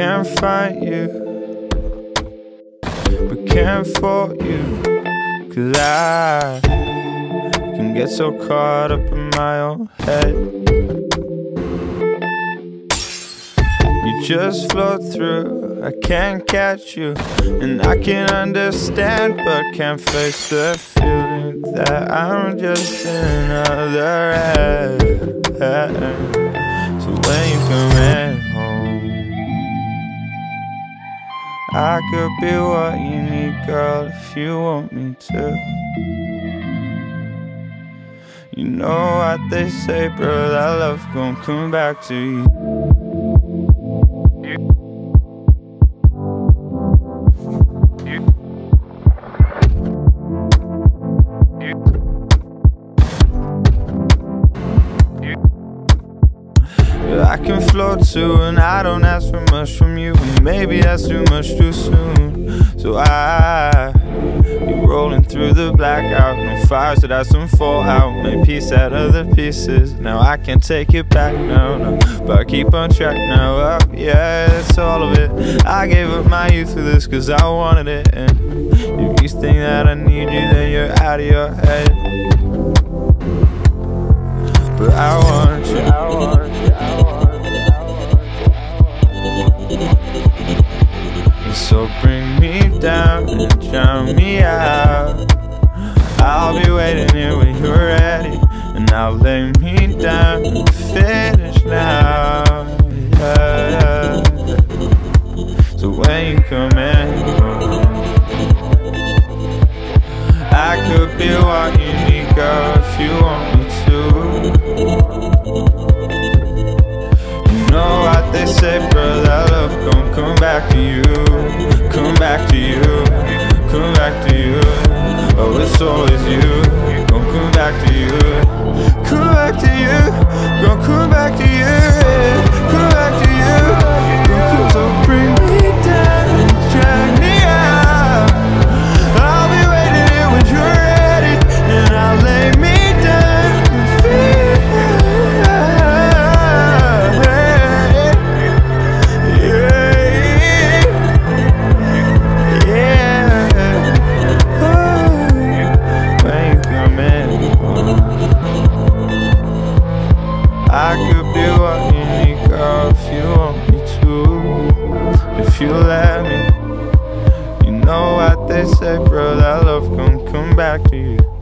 can't find you, but can't fault you. Cause I can get so caught up in my own head. You just float through, I can't catch you, and I can understand, but can't face the feeling that I'm just another head. So when you come in I could be what you need, girl, if you want me to. You know what they say, bro, that love gon' come back to you. I can float too, and I don't ask for much from you. And maybe that's too much too soon. So I be rolling through the blackout. No fires that I some fall out. Make peace out of the pieces. Now I can take it back now, no. But I keep on track now. Oh, yeah, that's all of it. I gave up my youth for this cause I wanted it. And if you think that I need you, then you're out of your head. But I want you, I want you, down and drown me out. I'll be waiting here when you're ready, and I'll lay me down and finish now. Yeah. So when you come in, I could be what you need, girl, if you want me to. You know what they say, bro, back to you. Come back to you. Come back to you. Oh, it's always you. Gon' come back to you. Come back to you. What you need, girl, if you want me to. If you let me. You know what they say, bro, that love gon' come back to you.